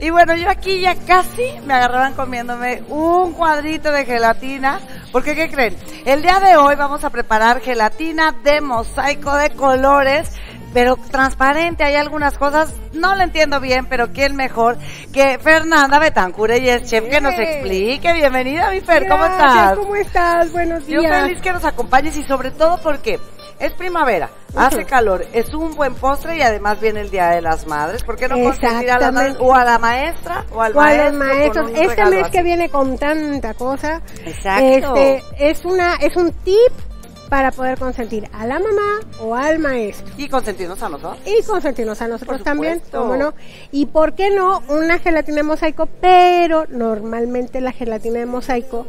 Y bueno, yo aquí ya casi me agarraban comiéndome un cuadrito de gelatina, porque ¿qué creen? El día de hoy vamos a preparar gelatina de mosaico de colores, pero transparente. Hay algunas cosas, no lo entiendo bien, pero ¿quién mejor que Fernanda Betancur? Ella es chef, que nos explique. Bienvenida, mi Fer, ¿cómo estás? ¿Cómo estás? Buenos Yo días. feliz que nos acompañes y sobre todo porque es primavera, hace calor, es un buen postre y además viene el Día de las Madres. ¿Por qué no consentir a la madre o a la maestra o al O a maestro? los con maestros. Este mes así? que viene con tanta cosa, Exacto. este es una es un tip para poder consentir a la mamá o al maestro. Y consentirnos a nosotros. Y consentirnos a nosotros Por también. ¿cómo no? Y por qué no una gelatina de mosaico, pero normalmente la gelatina de mosaico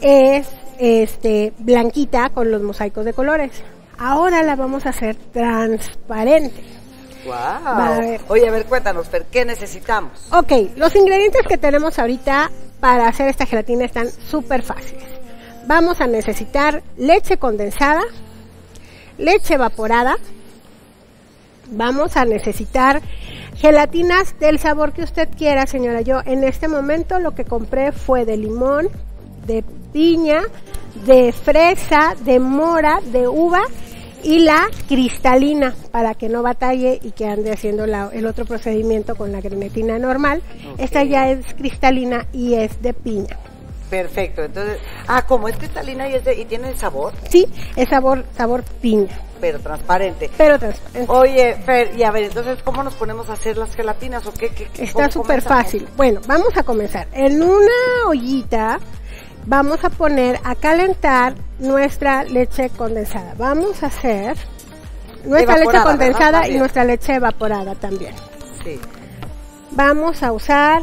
es este blanquita con los mosaicos de colores. Ahora la vamos a hacer transparente. Wow. a ver. Oye, a ver, cuéntanos, Fer, ¿qué necesitamos? Ok, los ingredientes que tenemos ahorita para hacer esta gelatina están súper fáciles. Vamos a necesitar leche condensada, leche evaporada, vamos a necesitar gelatinas del sabor que usted quiera, señora. Yo en este momento lo que compré fue de limón, de piña, de fresa, de mora, de uva y la cristalina para que no batalle y que ande haciendo la- el otro procedimiento con la grenetina normal. Esta ya es cristalina y es de piña. Perfecto, entonces, ah, como es cristalina y, es de- y tiene sabor, Sí, es sabor, sabor piña, pero transparente. pero transparente. Oye, Fer, y a ver, entonces, ¿cómo nos ponemos a hacer las gelatinas o qué? qué, qué- Está súper fácil. Bueno, vamos a comenzar. En una ollita vamos a poner a calentar nuestra leche condensada. Vamos a hacer nuestra leche condensada y nuestra leche evaporada también. Sí. Vamos a usar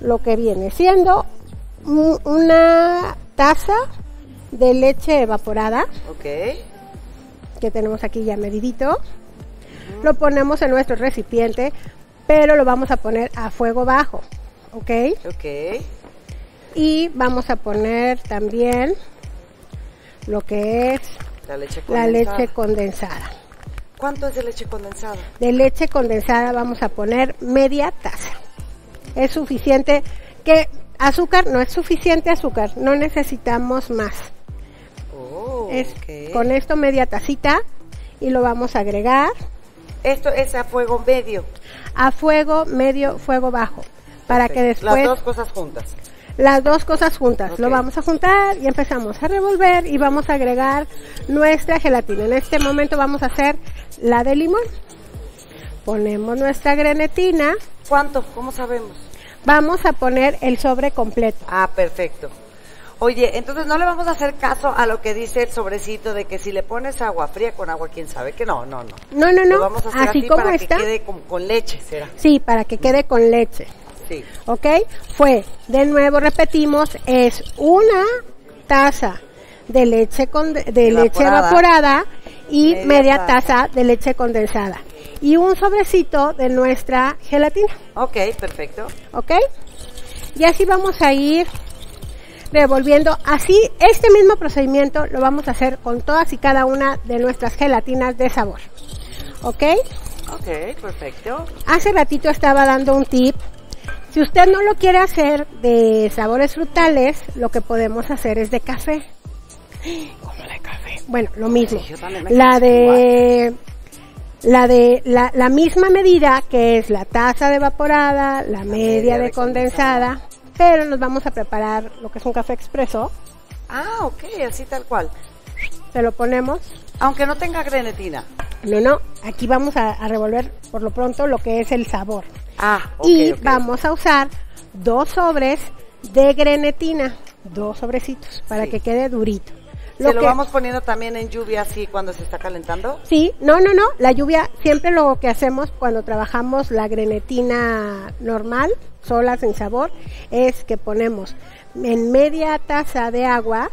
lo que viene siendo un- una taza de leche evaporada Ok. que tenemos aquí ya medidito. Lo ponemos en nuestro recipiente, pero lo vamos a poner a fuego bajo, ¿ok? Ok. Y vamos a poner también lo que es La leche la condensada. leche condensada. ¿Cuánto es de leche condensada? De leche condensada vamos a poner media taza. Es suficiente que azúcar, no es suficiente azúcar, no necesitamos más. Oh, Es con esto media tacita y lo vamos a agregar Esto es a fuego medio. a fuego medio, fuego bajo, para que después Las dos cosas juntas. Las dos cosas juntas. Lo vamos a juntar y empezamos a revolver y vamos a agregar nuestra gelatina. En este momento vamos a hacer la de limón. Ponemos nuestra grenetina. ¿Cuánto? ¿Cómo sabemos? Vamos a poner el sobre completo. Ah, perfecto. Oye, entonces no le vamos a hacer caso a lo que dice el sobrecito de que si le pones agua fría con agua, quién sabe que no, no, no. No, no, Lo no. vamos a hacer Así así como para está. que quede con, con leche, será. Sí, para que quede con leche. Sí. ¿Ok? Fue, de nuevo repetimos, es una taza de leche con de leche Evaporada. evaporada y Media media, taza. taza. de leche condensada y un sobrecito de nuestra gelatina, Ok, perfecto. ¿ok? Y así vamos a ir revolviendo. Así, este mismo procedimiento lo vamos a hacer con todas y cada una de nuestras gelatinas de sabor, ¿ok? Ok, perfecto. Hace ratito estaba dando un tip. Si usted no lo quiere hacer de sabores frutales, lo que podemos hacer es de café. ¿Cómo de café? Bueno, lo mismo. Sí, La de la de la, la misma medida que es la taza de evaporada, la, media, media de de condensada, pero nos vamos a preparar lo que es un café expreso. Ah, ok, así tal cual. Se lo ponemos. Aunque no tenga grenetina. No, no, aquí vamos a, a revolver por lo pronto lo que es el sabor. Ah, ok. y vamos a usar dos sobres de grenetina, dos sobrecitos para Sí. que quede durito. ¿Se lo que- vamos poniendo también en lluvia así cuando se está calentando? Sí, no, no, no, la lluvia siempre lo que hacemos cuando trabajamos la grenetina normal, sola sin sabor, es que ponemos en media taza de agua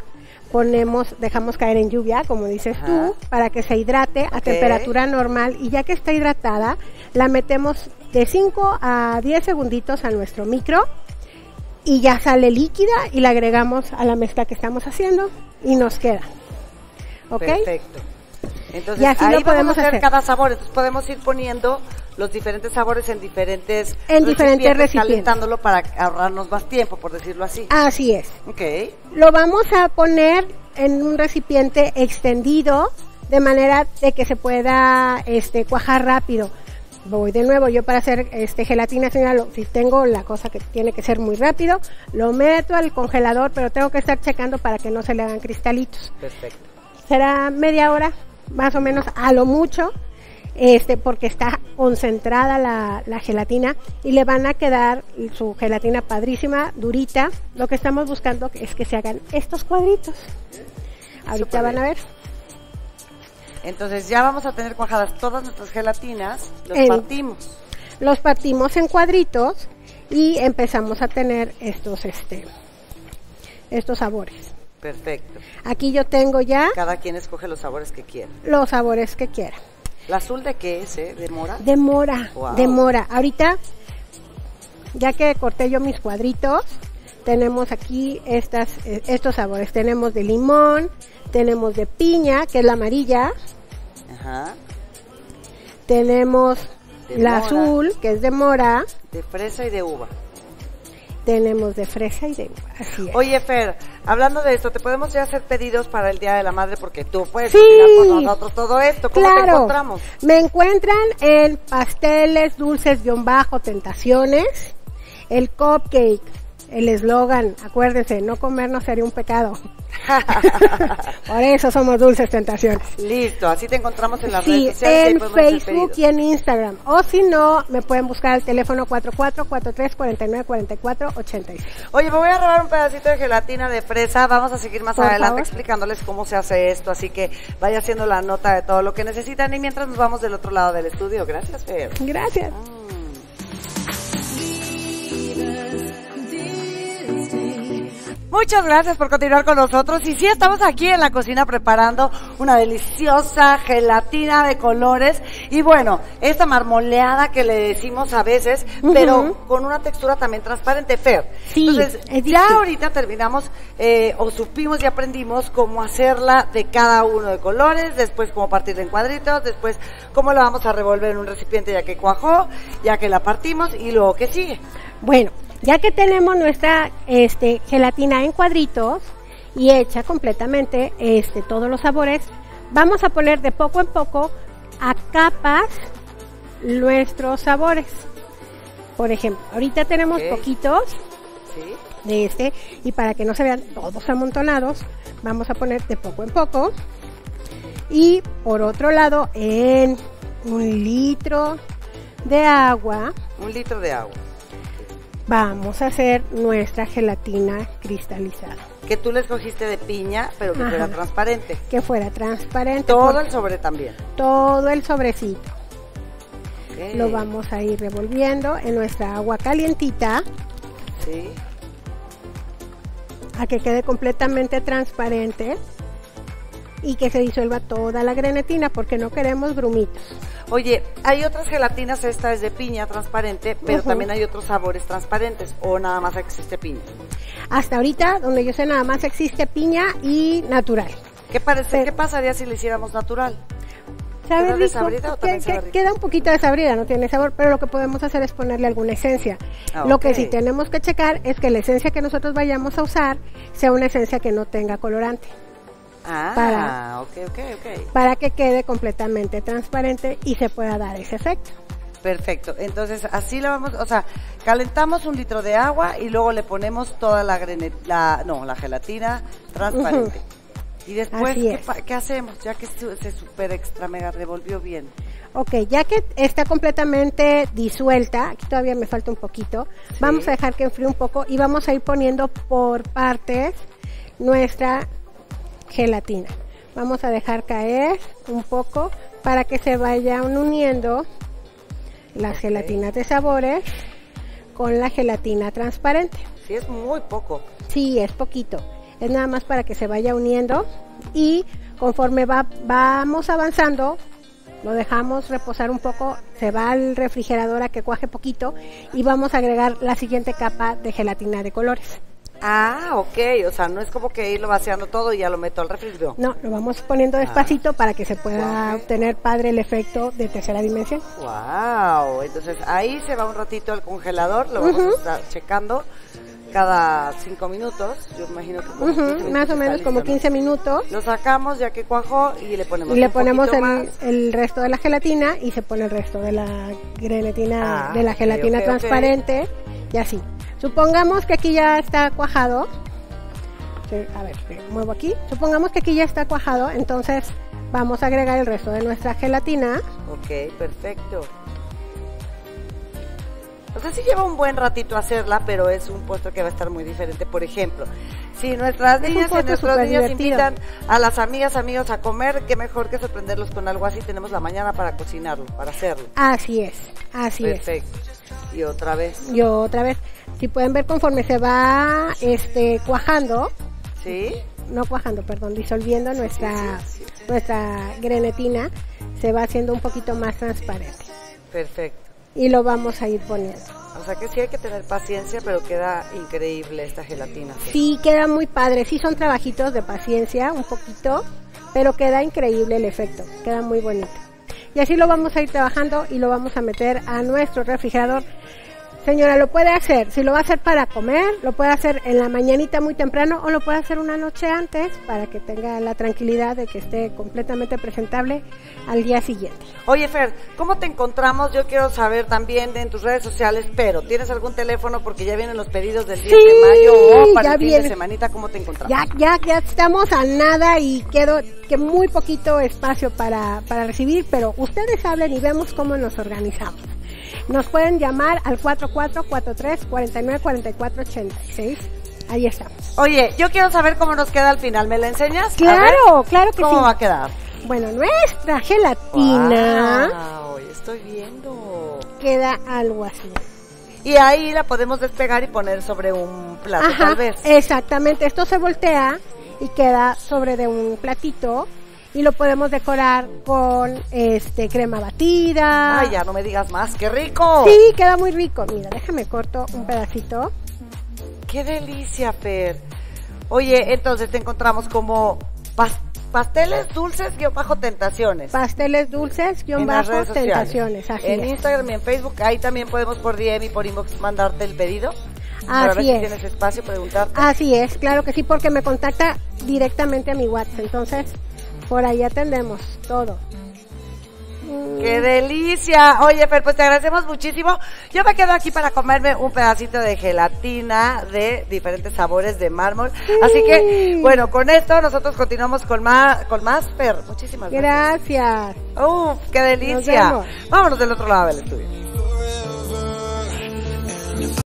ponemos, dejamos caer en lluvia, como dices Ajá. tú, para que se hidrate a temperatura normal y ya que está hidratada, la metemos de 5 a 10 segunditos a nuestro micro y ya sale líquida y la agregamos a la mezcla que estamos haciendo y nos queda. ¿Ok? Perfecto. Entonces, Y así ahí lo podemos hacer, hacer. cada sabor. Entonces, podemos ir poniendo los diferentes sabores en diferentes En diferentes recipientes. calentándolo para ahorrarnos más tiempo, por decirlo así. Así es. Ok. Lo vamos a poner en un recipiente extendido de manera de que se pueda este cuajar rápido. Voy de nuevo, yo para hacer este gelatina, señora, si tengo la cosa que tiene que ser muy rápido, lo meto al congelador, pero tengo que estar checando para que no se le hagan cristalitos. Perfecto. Será media hora, más o menos, a lo mucho, este, porque está concentrada la, la gelatina y le van a quedar su gelatina padrísima, durita. Lo que estamos buscando es que se hagan estos cuadritos. Ahorita van a ver. Entonces ya vamos a tener cuajadas todas nuestras gelatinas, los En- partimos. Los partimos en cuadritos y empezamos a tener estos, este, estos sabores. Perfecto. Aquí yo tengo ya Cada quien escoge los sabores que quiera. los sabores que quiera. ¿La azul de qué es, eh? ¿De mora? De mora, Wow. de mora. Ahorita, ya que corté yo mis cuadritos, tenemos aquí estas, eh, estos sabores. Tenemos de limón, tenemos de piña, que es la amarilla, Ajá. tenemos De la mora. azul, que es de mora, De fresa y de uva. tenemos de fresa y de uva. Así es. Oye, Fer, hablando de esto, ¿te podemos ya hacer pedidos para el Día de la Madre? Porque tú puedes Sí. por nosotros todo esto. ¿Cómo te claro, encontramos? me encuentran en pasteles dulces guion bajo tentaciones, el cupcake, el eslogan, acuérdense, no comer no sería un pecado. Por eso somos dulces tentaciones. Listo, así te encontramos en las Sí, redes sociales. en Facebook y en Instagram. O si no, me pueden buscar al teléfono 44 43 49 44 86. Oye, me voy a robar un pedacito de gelatina de fresa. Vamos a seguir más Por adelante favor. explicándoles cómo se hace esto. Así que vaya haciendo la nota de todo lo que necesitan. Y mientras nos vamos del otro lado del estudio. Gracias, Fer. Gracias. Muchas gracias por continuar con nosotros. Y sí, estamos aquí en la cocina preparando una deliciosa gelatina de colores. Y bueno, esta marmoleada que le decimos a veces, pero con una textura también transparente, Fer. Sí, Entonces, es ya ahorita terminamos, eh, o supimos y aprendimos cómo hacerla de cada uno de colores, después cómo partirla en cuadritos, después cómo la vamos a revolver en un recipiente ya que cuajó, ya que la partimos y luego qué sigue. Bueno, ya que tenemos nuestra este, gelatina en cuadritos y hecha completamente este, todos los sabores, vamos a poner de poco en poco a capas nuestros sabores. Por ejemplo, ahorita tenemos poquitos ¿Sí? de este y para que no se vean todos amontonados, vamos a poner de poco en poco. Y por otro lado, en un litro de agua, Un litro de agua. Vamos a hacer nuestra gelatina cristalizada, Que tú le escogiste de piña, pero que fuera transparente. que fuera transparente. Todo el sobre también. todo el sobrecito. Lo vamos a ir revolviendo en nuestra agua calientita Sí. a que quede completamente transparente y que se disuelva toda la grenetina porque no queremos grumitos. Oye, hay otras gelatinas, esta es de piña transparente, pero también hay otros sabores transparentes, o nada más existe piña. Hasta ahorita, donde yo sé nada más existe piña y natural. ¿Qué parece? Pero- ¿Qué pasaría si le hiciéramos natural? ¿Sabe o Que- queda un poquito desabrida, no tiene sabor, pero lo que podemos hacer es ponerle alguna esencia. Ah, Lo que sí tenemos que checar es que la esencia que nosotros vayamos a usar sea una esencia que no tenga colorante, Ah, Para- ok, ok, ok. para que quede completamente transparente y se pueda dar ese efecto. Perfecto. Entonces, así lo vamos, o sea, calentamos un litro de agua y luego le ponemos toda la la, no, la gelatina transparente. Y después, ¿qué, hacemos? Ya que se super extra mega revolvió bien. Ok, ya que está completamente disuelta, aquí todavía me falta un poquito, Sí. vamos a dejar que enfríe un poco y vamos a ir poniendo por partes nuestra gelatina. Vamos a dejar caer un poco para que se vayan uniendo las gelatinas de sabores con la gelatina transparente. Sí, es muy poco. Sí, es poquito. Es nada más para que se vaya uniendo y conforme va, vamos avanzando, lo dejamos reposar un poco, se va al refrigerador a que cuaje poquito y vamos a agregar la siguiente capa de gelatina de colores. Ah, ok, o sea, no es como que irlo vaciando todo y ya lo meto al refrigerador. No, lo vamos poniendo despacito para que se pueda obtener padre el efecto de tercera dimensión. Wow, entonces ahí se va un ratito al congelador, lo vamos a estar checando cada cinco minutos, yo imagino que como Ujú, 15 minutos más o menos listo, como ¿no? 15 minutos. Lo sacamos ya que cuajó y le ponemos Y le un ponemos el, más. el resto de la gelatina y se pone el resto de la grenetina, Ah, de la gelatina transparente y así. Supongamos que aquí ya está cuajado. A ver, espera, muevo aquí. Supongamos que aquí ya está cuajado, entonces vamos a agregar el resto de nuestra gelatina. Ok, perfecto. O sea, sí lleva un buen ratito hacerla, pero es un postre que va a estar muy diferente. Por ejemplo, si nuestras Es niñas y nuestros niños divertido. invitan a las amigas, amigos a comer, qué mejor que sorprenderlos con algo así. Tenemos la mañana para cocinarlo, para hacerlo. Así es, así es. Perfecto. Y otra vez, Yo otra vez, si pueden ver conforme se va este cuajando, ¿sí? no cuajando, perdón, disolviendo nuestra nuestra grenetina, se va haciendo un poquito más transparente Perfecto. Y lo vamos a ir poniendo. O sea que sí hay que tener paciencia, pero queda increíble esta gelatina. Sí, queda muy padre, sí son trabajitos de paciencia, un poquito, pero queda increíble el efecto, queda muy bonito. Y así lo vamos a ir trabajando y lo vamos a meter a nuestro refrigerador. Señora, lo puede hacer, si lo va a hacer para comer, lo puede hacer en la mañanita muy temprano o lo puede hacer una noche antes para que tenga la tranquilidad de que esté completamente presentable al día siguiente. Oye, Fer, ¿cómo te encontramos? Yo quiero saber también en tus redes sociales, pero ¿tienes algún teléfono? Porque ya vienen los pedidos del 10 Sí, de mayo o para ya el fin de semanita. ¿Cómo te encontramos? Ya, ya, ya estamos a nada y quedo que muy poquito espacio para, para recibir, pero ustedes hablen y vemos cómo nos organizamos. Nos pueden llamar al 4443-494486. Ahí estamos. Oye, yo quiero saber cómo nos queda al final. ¿Me la enseñas? Claro, claro que ¿Cómo sí. va a quedar? Bueno, nuestra gelatina Wow, estoy viendo. queda algo así. Y ahí la podemos despegar y poner sobre un plato, Ajá, tal vez. exactamente. Esto se voltea y queda sobre de un platito y lo podemos decorar con este crema batida. Ay, ya no me digas más. ¡Qué rico! Sí, queda muy rico. Mira, déjame corto un pedacito. ¡Qué delicia, Fer! Oye, entonces te encontramos como pas- pasteles dulces guion bajo tentaciones. Pasteles dulces, guion bajo, tentaciones. Así en es. Instagram y en Facebook, ahí también podemos por DM y por inbox mandarte el pedido. para ver Así si es. tienes espacio, preguntarte. Así es, claro que sí, porque me contacta directamente a mi WhatsApp. Entonces, por ahí atendemos todo. Mm, ¡Qué delicia! Oye, Fer, pues te agradecemos muchísimo. Yo me quedo aquí para comerme un pedacito de gelatina de diferentes sabores de mármol. Así que, bueno, con esto nosotros continuamos con más, con más, Fer. Muchísimas gracias. Gracias. ¡Uf, qué delicia! Vámonos del otro lado del estudio.